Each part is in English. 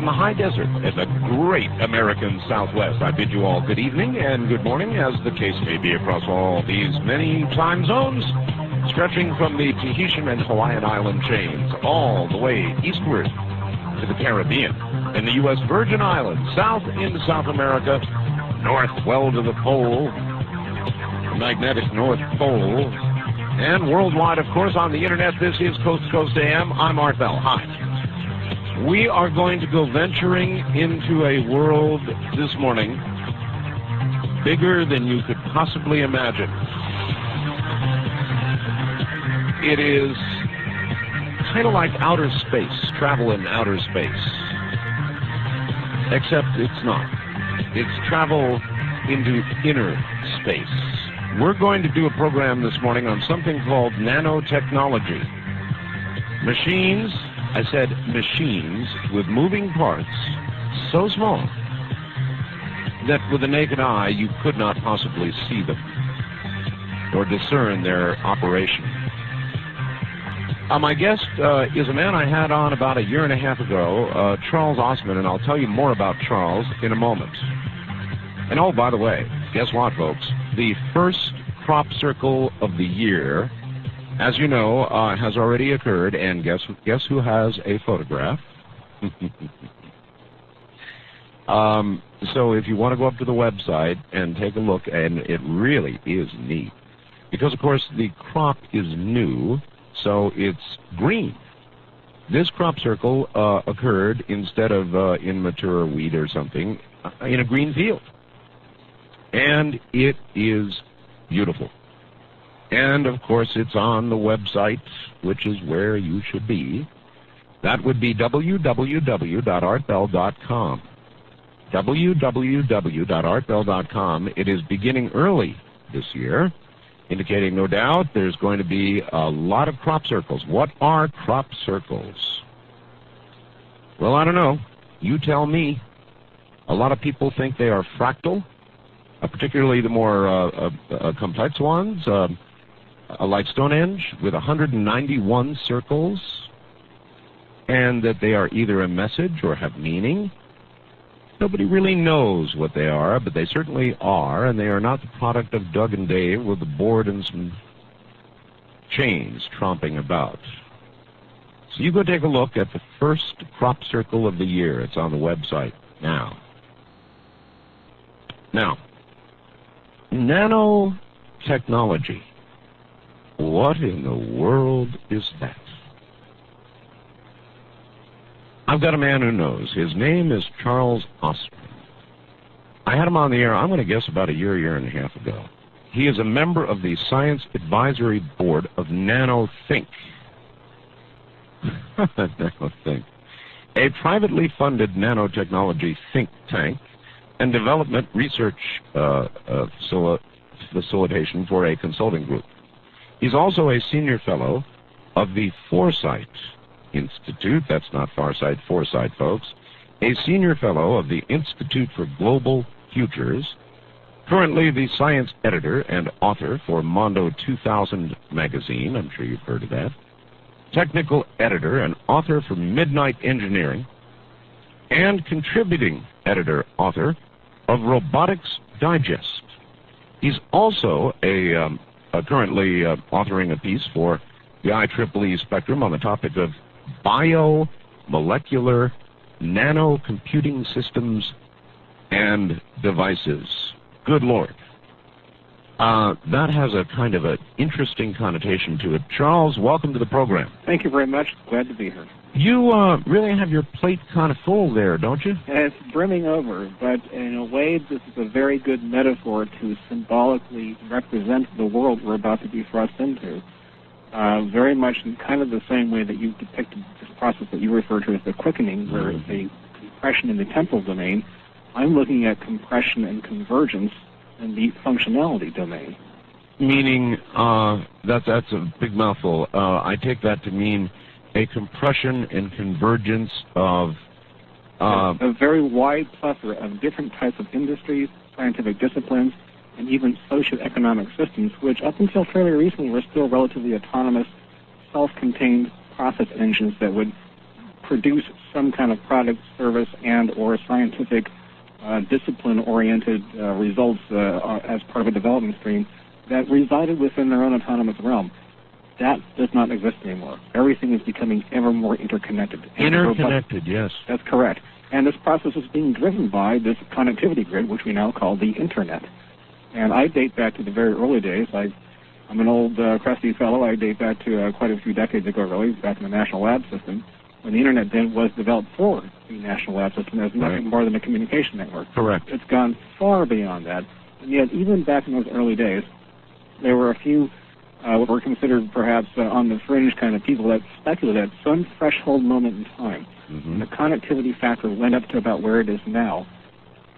from the high desert in the great American Southwest. I bid you all good evening and good morning, as the case may be across all these many time zones, stretching from the Tahitian and Hawaiian island chains all the way eastward to the Caribbean and the U.S. Virgin Islands, south into South America, north well to the pole, the magnetic North Pole, and worldwide, of course, on the internet. This is Coast to Coast AM. I'm Art Bell. Hi. We are going to go venturing into a world this morning bigger than you could possibly imagine. It is kind of like outer space, travel in outer space. Except it's not. It's travel into inner space. We're going to do a program this morning on something called nanotechnology. Machines I said machines with moving parts so small that with the naked eye you could not possibly see them or discern their operation. Uh, my guest uh, is a man I had on about a year and a half ago, uh, Charles Ostman, and I'll tell you more about Charles in a moment. And oh, by the way, guess what, folks? The first crop circle of the year as you know, uh, has already occurred, and guess guess who has a photograph? um, so if you want to go up to the website and take a look, and it really is neat, because of course the crop is new, so it's green. This crop circle uh, occurred instead of uh, in mature wheat or something uh, in a green field, and it is beautiful. And of course, it's on the website, which is where you should be. That would be www.artbell.com. www.artbell.com. It is beginning early this year, indicating no doubt there's going to be a lot of crop circles. What are crop circles? Well, I don't know. You tell me. A lot of people think they are fractal, uh, particularly the more uh, uh, uh complex ones. Um, like Stonehenge with 191 circles, and that they are either a message or have meaning. Nobody really knows what they are, but they certainly are, and they are not the product of Doug and Dave with a board and some chains tromping about. So you go take a look at the first crop circle of the year. It's on the website now. Now, nanotechnology. What in the world is that? I've got a man who knows. His name is Charles Ostman. I had him on the air, I'm going to guess about a year, year and a half ago. He is a member of the Science Advisory Board of NanoThink. NanoThink. A privately funded nanotechnology think tank and development research uh, uh, facilitation for a consulting group. He's also a senior fellow of the Foresight Institute. That's not Farsight, Foresight, folks. A senior fellow of the Institute for Global Futures. Currently the science editor and author for Mondo 2000 magazine. I'm sure you've heard of that. Technical editor and author for Midnight Engineering. And contributing editor author of Robotics Digest. He's also a um, uh, currently uh, authoring a piece for the IEEE Spectrum on the topic of biomolecular nanocomputing systems and devices. Good Lord. Uh, that has a kind of an interesting connotation to it. Charles, welcome to the program. Thank you very much. Glad to be here. You uh, really have your plate kind of full there, don't you? It's brimming over, but in a way, this is a very good metaphor to symbolically represent the world we're about to be thrust into. Uh, very much in kind of the same way that you depicted this process that you refer to as the quickening, where it's a compression in the temporal domain. I'm looking at compression and convergence in the functionality domain. Meaning, uh, that, that's a big mouthful. Uh, I take that to mean a compression and convergence of uh, a very wide plethora of different types of industries, scientific disciplines, and even socioeconomic systems, which up until fairly recently were still relatively autonomous, self-contained process engines that would produce some kind of product, service, and or scientific uh, discipline-oriented uh, results uh, as part of a development stream that resided within their own autonomous realm. That does not exist anymore. Everything is becoming ever more interconnected. Interconnected, yes. That's correct. And this process is being driven by this connectivity grid, which we now call the Internet. And I date back to the very early days. I, I'm an old uh, crusty fellow. I date back to uh, quite a few decades ago, really, back in the National Lab System, when the Internet then was developed for the National Lab System as nothing right. more than a communication network. Correct. It's gone far beyond that. And yet, even back in those early days, there were a few uh, what were considered perhaps uh, on the fringe kind of people that speculated at some threshold moment in time, mm-hmm. the connectivity factor went up to about where it is now,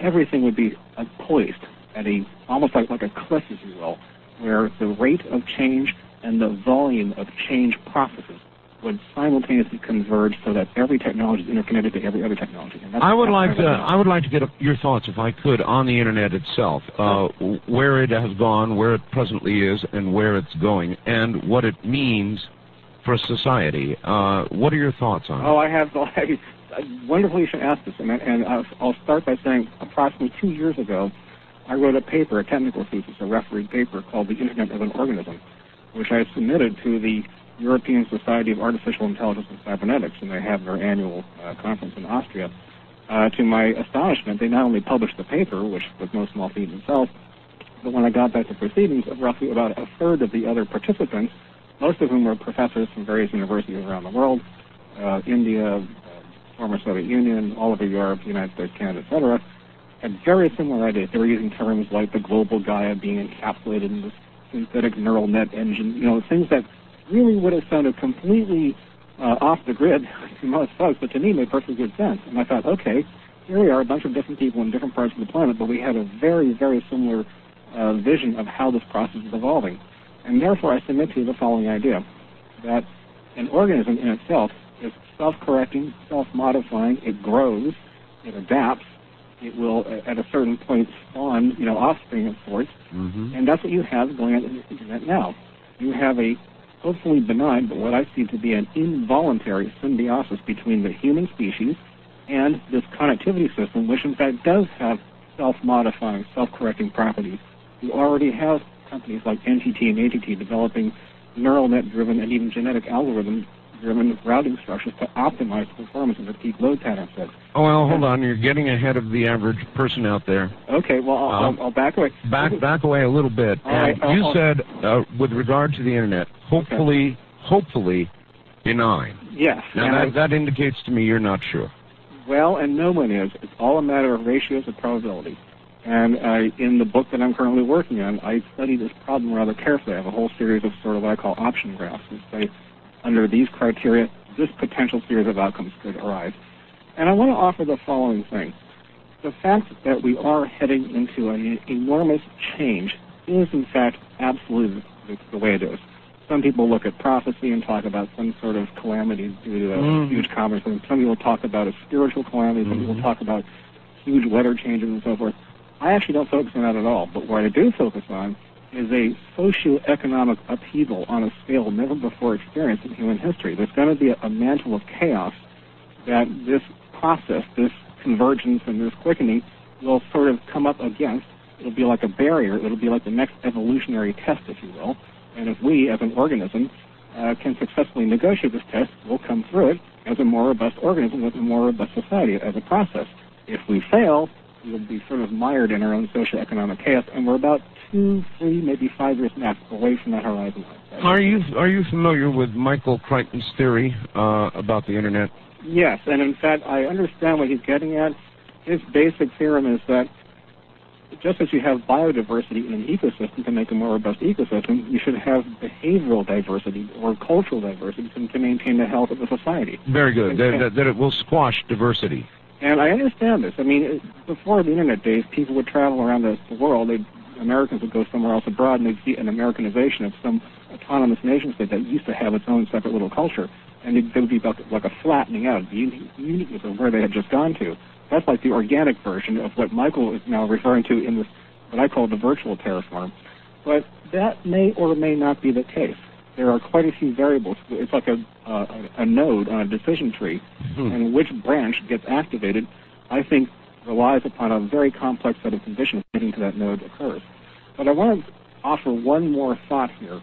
everything would be uh, poised at a almost like like a cliff, if you will, where the rate of change and the volume of change processes would simultaneously converge so that every technology is interconnected to every other technology. I would like to I would like to get your thoughts, if I could, on the internet itself, uh, where it has gone, where it presently is, and where it's going, and what it means for society. Uh, what are your thoughts on oh, it? I have. I, wonderfully, you should ask this, and, and I'll start by saying, approximately two years ago, I wrote a paper, a technical thesis, a refereed paper called "The Internet as an Organism," which I submitted to the European Society of Artificial Intelligence and Cybernetics, and they have their annual uh, conference in Austria. Uh, to my astonishment, they not only published the paper, which was no small feat in itself, but when I got back to proceedings, roughly about a third of the other participants, most of whom were professors from various universities around the world, uh, India, uh, former Soviet Union, all over Europe, United States, Canada, etc., had very similar ideas. They were using terms like the global Gaia being encapsulated in this synthetic neural net engine, you know, things that really would have sounded completely uh, off the grid to most folks, but to me made perfectly good sense. And I thought, okay, here we are, a bunch of different people in different parts of the planet, but we had a very, very similar uh, vision of how this process is evolving. And therefore, I submit to you the following idea that an organism in itself is self-correcting, self-modifying, it grows, it adapts, it will, at a certain point, spawn, you know, offspring of sorts, mm-hmm. and that's what you have going on in the internet now. You have a hopefully benign, but what I see to be an involuntary symbiosis between the human species and this connectivity system, which in fact does have self-modifying, self-correcting properties. You already have companies like NTT and ATT developing neural net-driven and even genetic algorithm driven routing structures to optimize performance of the peak load pattern sets. Oh, well, hold on. You're getting ahead of the average person out there. Okay, well, I'll, I'll, I'll back away. Back back away a little bit. All right, you I'll, said, uh, with regard to the Internet, hopefully, okay. hopefully benign. Yes. Now, that, I, that indicates to me you're not sure. Well, and no one is. It's all a matter of ratios of probability. And uh, in the book that I'm currently working on, I study this problem rather carefully. I have a whole series of sort of what I call option graphs that say under these criteria, this potential series of outcomes could arise. And I want to offer the following thing. The fact that we are heading into an enormous change is, in fact, absolutely the, the way it is. Some people look at prophecy and talk about some sort of calamity due to a mm. huge commerce. And some people talk about a spiritual calamity. Some mm-hmm. people talk about huge weather changes and so forth. I actually don't focus on that at all. But what I do focus on is a socio-economic upheaval on a scale never before experienced in human history. There's going to be a, a mantle of chaos that this process, this convergence and this quickening will sort of come up against. It'll be like a barrier. It'll be like the next evolutionary test, if you will. And if we, as an organism, uh, can successfully negotiate this test, we'll come through it as a more robust organism, as a more robust society, as a process. If we fail, we'll be sort of mired in our own socioeconomic chaos, and we're about two, three, maybe five years max away from that horizon. Are you are you familiar with Michael Crichton's theory uh, about the internet? Yes, and in fact, I understand what he's getting at. His basic theorem is that just as you have biodiversity in an ecosystem to make a more robust ecosystem, you should have behavioral diversity or cultural diversity to maintain the health of a society. Very good. That, that, that it will squash diversity. And I understand this. I mean, before the internet days, people would travel around the, the world. They'd, Americans would go somewhere else abroad, and they'd see an Americanization of some autonomous nation state that used to have its own separate little culture. And it, there would be like, like a flattening out, the uniqueness of where they had just gone to. That's like the organic version of what Michael is now referring to in this, what I call the virtual terraform. But that may or may not be the case. There are quite a few variables. It's like a, a, a node on a decision tree, Hmm. and which branch gets activated, I think, relies upon a very complex set of conditions leading to that node occurs. But I want to offer one more thought here.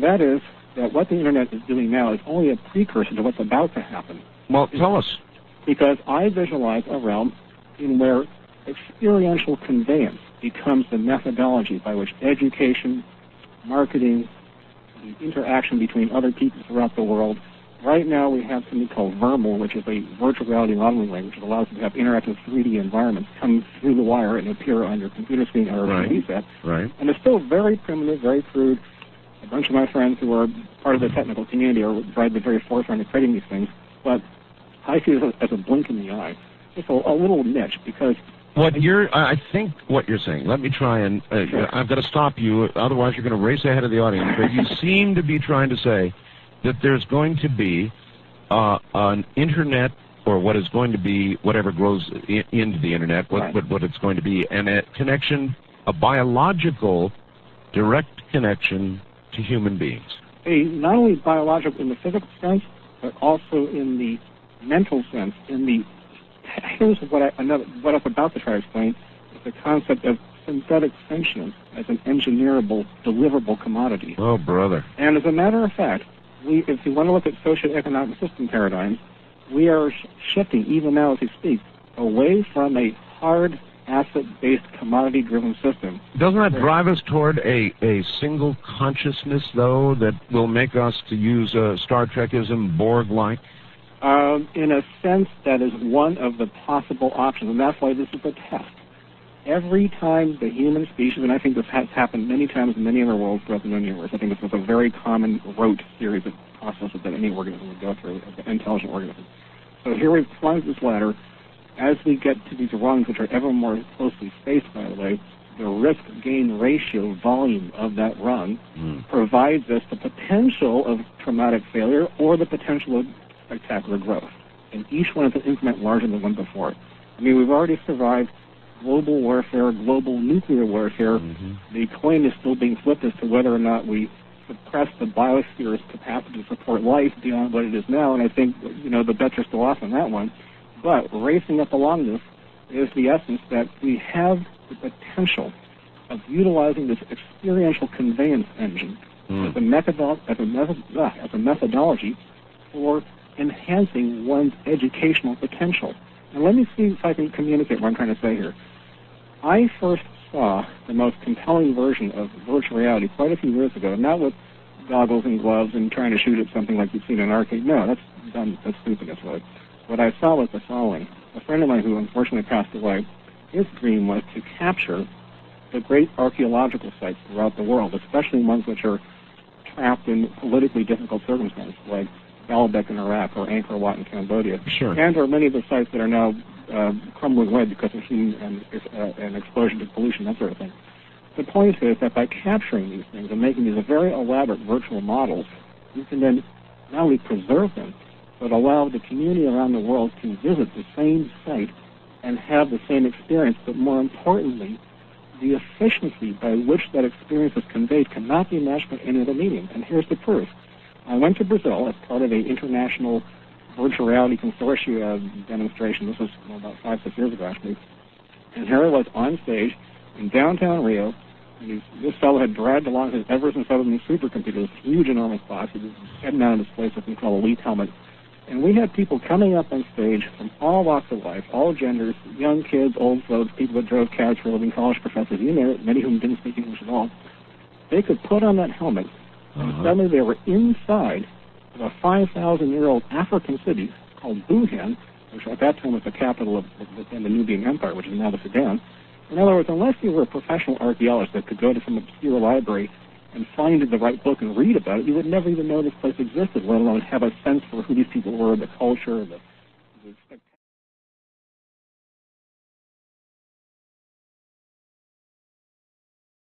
That is that what the internet is doing now is only a precursor to what's about to happen. Well, tell us. Because I visualize a realm in where experiential conveyance becomes the methodology by which education, marketing, the interaction between other people throughout the world. Right now we have something called VRML, which is a virtual reality modeling language that allows you to have interactive 3D environments come through the wire and appear on your computer screen or Right. TV set. Right. And it's still very primitive, very crude. A bunch of my friends who are part of the technical community are right at the very forefront of creating these things. But I see it as a, as a blink in the eye. Just a, a little niche because What you're, I think what you're saying, let me try and, uh, Sure. I've got to stop you, otherwise you're going to race ahead of the audience, but you seem to be trying to say that there's going to be uh, an internet, or what is going to be, whatever grows I- into the internet, what, Right. what, what it's going to be, and a connection, a biological, direct connection to human beings. a not only biological in the physical sense, but also in the mental sense. In the here's what I another what I'm about to try to explain the concept of synthetic sentience as an engineerable, deliverable commodity. Oh, brother. And as a matter of fact, we, if you want to look at socioeconomic system paradigms, we are sh- shifting, even now as we speak, away from a hard asset-based commodity-driven system. Doesn't that drive us toward a, a single consciousness, though, that will make us, to use a Star Trekism, Borg-like? Um, in a sense, that is one of the possible options, and that's why this is a test. Every time the human species, and I think this has happened many times in many other worlds throughout the known universe, I think this was a very common rote series of processes that any organism would go through, an intelligent organism. So here we've climbed this ladder. As we get to these rungs, which are ever more closely spaced, by the way, the risk-gain ratio volume of that rung Mm. provides us the potential of traumatic failure or the potential of spectacular growth. And each one is an increment larger than the one before it. I mean, we've already survived global warfare, global nuclear warfare. Mhm. The coin is still being flipped as to whether or not we suppress the biosphere's capacity to support life beyond what it is now. And I think, you know, the bets are still off on that one. But racing up along this is the essence that we have the potential of utilizing this experiential conveyance engine Mm. as a methodol- as a method- uh, as a methodology for enhancing one's educational potential. And let me see if I can communicate what I'm trying to say here. I first saw the most compelling version of virtual reality quite a few years ago, not with goggles and gloves and trying to shoot at something like you've seen in an arcade. No, that's dumb. That's stupid. That's right. What I saw was the following. A friend of mine who unfortunately passed away, his dream was to capture the great archaeological sites throughout the world, especially ones which are trapped in politically difficult circumstances, like Baalbek in Iraq or Angkor Wat in Cambodia, Sure. and or many of the sites that are now uh, crumbling away because of human and, uh, and exposure to pollution, that sort of thing. The point is that by capturing these things and making these very elaborate virtual models, you can then not only preserve them, but allow the community around the world to visit the same site and have the same experience, but more importantly, the efficiency by which that experience is conveyed cannot be matched by any other medium. And here's the proof. I went to Brazil as part of an international virtual reality consortia demonstration. This was well, about five, six years ago, actually. And here I was on stage in downtown Rio. And this fellow had dragged along his Evans and Sutherland supercomputer, this huge, enormous box. He was place with something called a LEEP helmet. And we had people coming up on stage from all walks of life, all genders, young kids, old folks, people that drove cabs for a living, college professors, you name it, many of whom didn't speak English at all. They could put on that helmet, and Uh-huh. suddenly they were inside of a 5,000-year-old African city called Wuhan, which at that time was the capital of, the Nubian Empire, which is now the Sudan. In other words, unless you were a professional archaeologist that could go to some obscure library and find the right book and read about it, you would never even know this place existed, let alone have a sense for who these people were, the culture, the, the